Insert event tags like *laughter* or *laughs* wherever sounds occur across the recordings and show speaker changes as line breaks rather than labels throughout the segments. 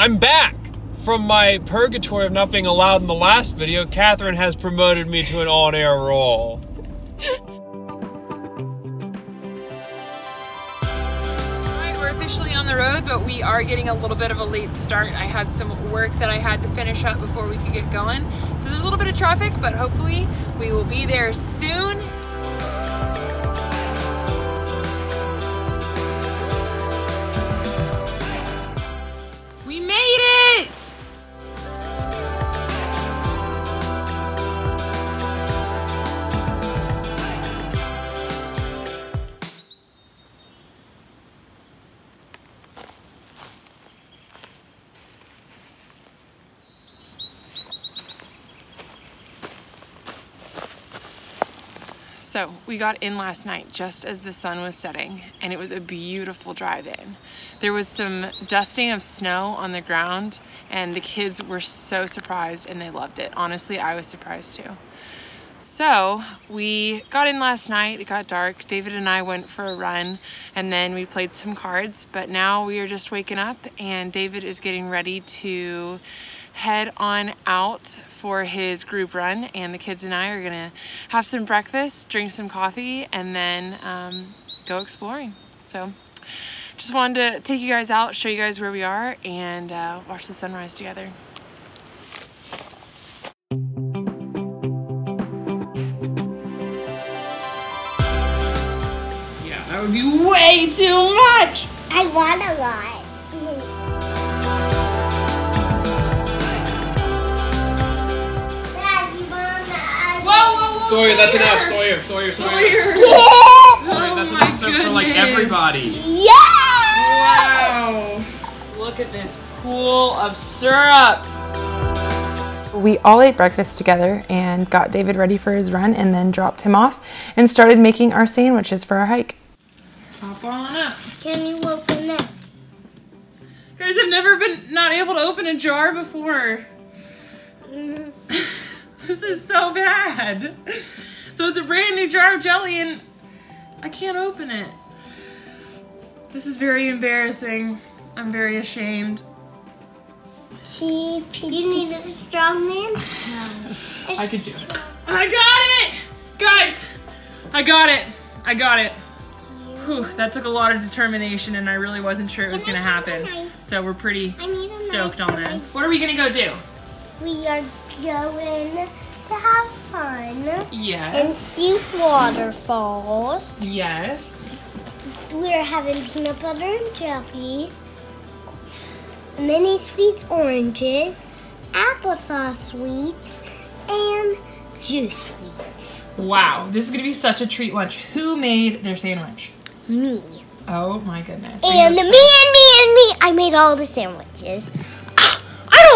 I'm back from my purgatory of not being allowed in the last video. Katherine has promoted me to an on-air role.
Officially on the road, but we are getting a little bit of a late start. I had some work that I had to finish up before we could get going. So there's a little bit of traffic, but hopefully we will be there soon. So we got in last night just as the sun was setting, and it was a beautiful drive in. There was some dusting of snow on the ground, and the kids were so surprised and they loved it. Honestly, I was surprised too. So we got in last night, it got dark. David and I went for a run and then we played some cards, but now we are just waking up and David is getting ready to head on out for his group run and the kids and I are gonna have some breakfast, drink some coffee, and then um, go exploring. So just wanted to take you guys out, show you guys where we are, and uh, watch the sunrise together. Yeah, that would be way too much!
I want a lot.
Sawyer, that's enough. Sawyer, Sawyer, Sawyer.
Sawyer!
Oh Sawyer,
Oh
that's
my
enough for like everybody.
Yeah!
Wow! Look at this pool of syrup. We all ate breakfast together and got David ready for his run and then dropped him off and started making our sandwiches for our hike. Hop on up.
Can you open it?
Guys, I've never been not able to open a jar before. This is so bad. So it's a brand new jar of jelly and I can't open it. This is very embarrassing. I'm very ashamed.
See, you need a strong man? *laughs*
I could do it. I got it! Guys, I got it. I got it. Whew, that took a lot of determination and I really wasn't sure it was gonna
I have a
happen. So we're pretty
I need a
stoked on this. What are we gonna go do?
We are going to have fun
Yes.
and see waterfalls.
Yes.
We're having peanut butter and jellies, mini sweet oranges, applesauce sweets, and juice sweets.
Wow, this is gonna be such a treat lunch. Who made their sandwich?
Me.
Oh my goodness.
And me and me and me. I made all the sandwiches.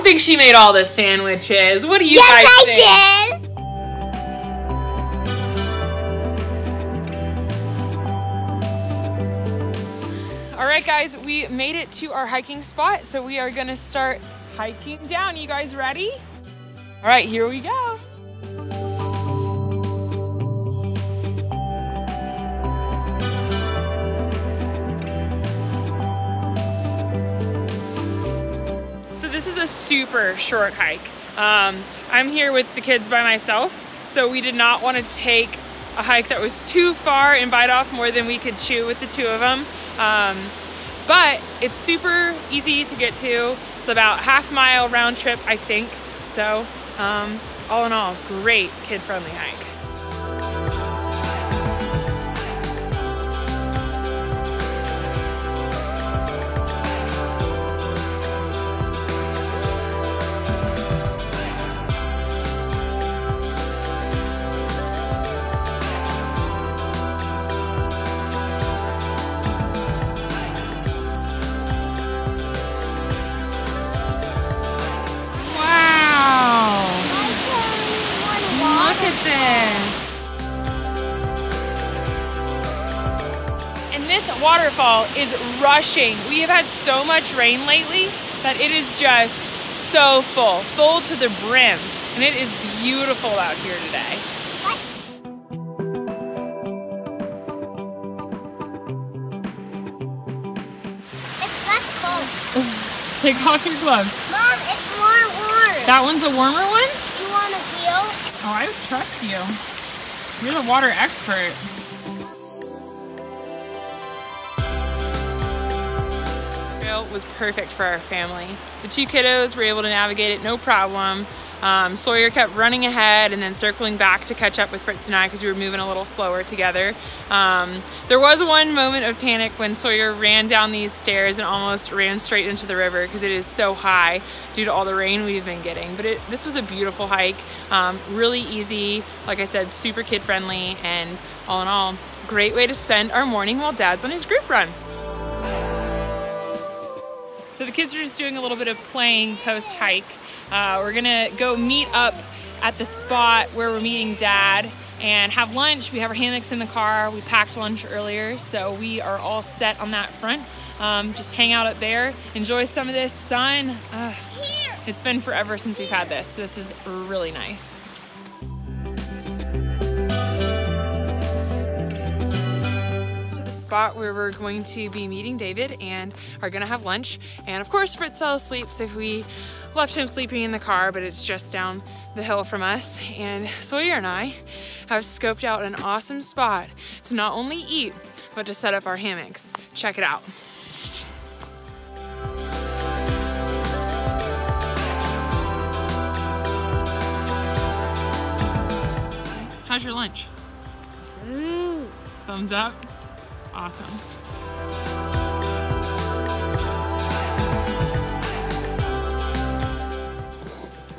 I don't think she made all the sandwiches. What do you
yes,
guys
I
think?
did.
All right, guys, we made it to our hiking spot, so we are gonna start hiking down. You guys ready? All right, here we go. Super short hike. Um, I'm here with the kids by myself, so we did not want to take a hike that was too far and bite off more than we could chew with the two of them. Um, but it's super easy to get to. It's about half mile round trip, I think. So um, all in all, great kid-friendly hike. This waterfall is rushing. We have had so much rain lately that it is just so full, full to the brim. And it is beautiful out here today.
It's less cold. *laughs*
Take off your gloves.
Mom, it's more water.
That one's a warmer one?
you want to feel?
Oh, I trust you. You're the water expert. Trail was perfect for our family. The two kiddos were able to navigate it no problem. Um, Sawyer kept running ahead and then circling back to catch up with Fritz and I because we were moving a little slower together. Um, there was one moment of panic when Sawyer ran down these stairs and almost ran straight into the river because it is so high due to all the rain we've been getting. But it, this was a beautiful hike, um, really easy, like I said, super kid friendly, and all in all, great way to spend our morning while dad's on his group run. So the kids are just doing a little bit of playing post hike. Uh, we're gonna go meet up at the spot where we're meeting dad and have lunch. We have our hammocks in the car. We packed lunch earlier, so we are all set on that front. Um, just hang out up there, enjoy some of this sun. It's been forever since we've had this, so this is really nice. Spot where we're going to be meeting David and are gonna have lunch. And of course, Fritz fell asleep, so we left him sleeping in the car, but it's just down the hill from us. And Sawyer and I have scoped out an awesome spot to not only eat, but to set up our hammocks. Check it out. How's your lunch?
Mm.
Thumbs up? Awesome.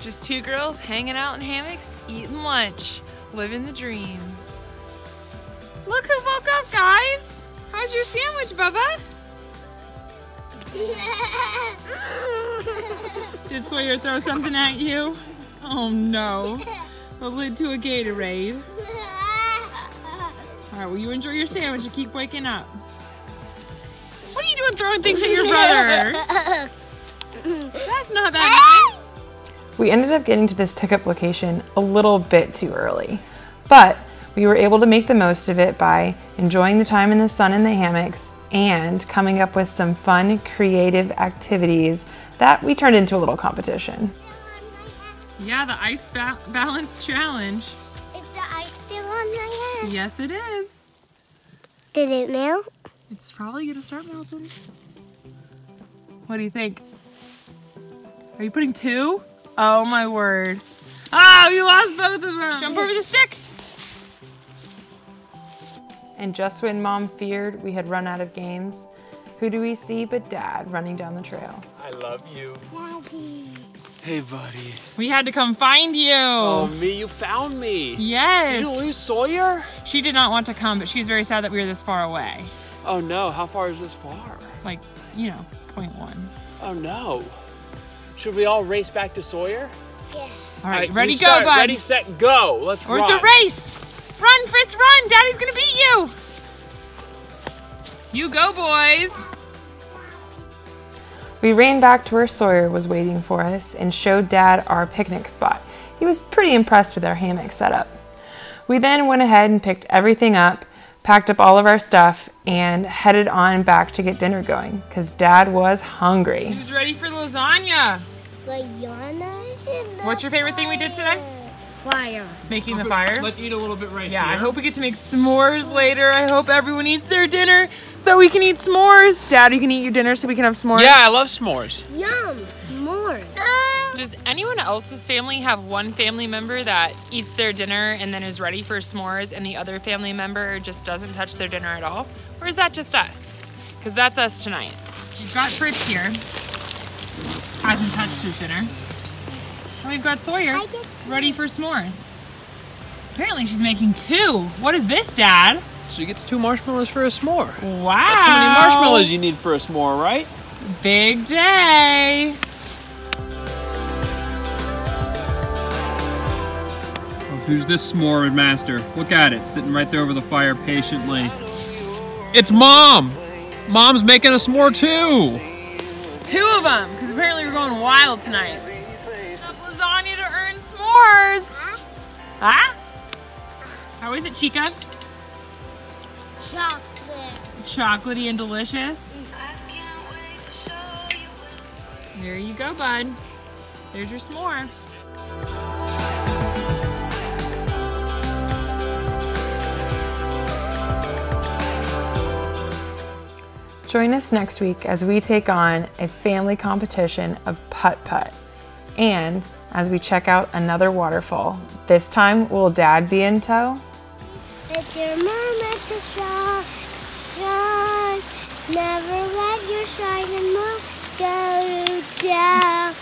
Just two girls hanging out in hammocks, eating lunch, living the dream. Look who woke up, guys! How's your sandwich, Bubba? Did Sawyer throw something at you? Oh no. A lid to a Gatorade. All right, well, you enjoy your sandwich and keep waking up. What are you doing throwing things at your *laughs* brother? That's not that nice.
We ended up getting to this pickup location a little bit too early, but we were able to make the most of it by enjoying the time in the sun in the hammocks and coming up with some fun, creative activities that we turned into a little competition.
Yeah, the ice ba- balance challenge.
On my hand?
Yes, it is.
Did it melt?
It's probably gonna start melting. What do you think? Are you putting two? Oh my word. Oh, you lost both of them. Jump over the stick.
And just when mom feared we had run out of games, who do we see but dad running down the trail?
I love you.
Daddy.
Hey, buddy.
We had to come find you.
Oh, me, you found me.
yes.
Did You lose Sawyer?
She did not want to come, but she's very sad that we were this far away.
Oh no, how far is this far?
Like, you know, point one.
Oh no. Should we all race back to Sawyer?
Yeah.
All right,
you
ready, go,
start.
bud.
Ready, set, go. Let's
or
run.
it's a race. Run, Fritz, run. Daddy's gonna beat you. You go, boys.
We ran back to where Sawyer was waiting for us and showed Dad our picnic spot. He was pretty impressed with our hammock setup. We then went ahead and picked everything up, packed up all of our stuff, and headed on back to get dinner going because Dad was hungry.
He was ready for lasagna?
But Yana's in the
What's your favorite thing we did today?
Fire.
Making the fire.
Let's eat a little bit right
Yeah, I hope we get to make s'mores later. I hope everyone eats their dinner so we can eat s'mores. Dad, you can eat your dinner so we can have s'mores.
Yeah, I love s'mores.
Yum. S'mores.
Does anyone else's family have one family member that eats their dinner and then is ready for s'mores and the other family member just doesn't touch their dinner at all? Or is that just us? Because that's us tonight. We've got Fritz here. Hasn't touched his dinner. And we've got Sawyer ready for s'mores. Apparently she's making two. What is this, Dad?
She gets two marshmallows for a s'more.
Wow.
That's how many marshmallows you need for a s'more, right?
Big day.
Oh, who's this s'more master? Look at it, sitting right there over the fire patiently. It's Mom! Mom's making a s'more too!
Two of them, because apparently we're going wild tonight. S'mores. Huh? How is it, Chica?
chocolate.
Chocolatey and delicious.
There you go, bud. There's your s'more.
Join us next week as we take on a family competition of putt putt and as we check out another waterfall. This time, will Dad be in tow?
It's your to shine, shine. Never let your shining go down.